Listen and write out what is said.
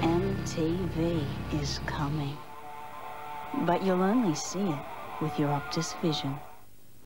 MTV is coming. But you'll only see it with your Optus Vision.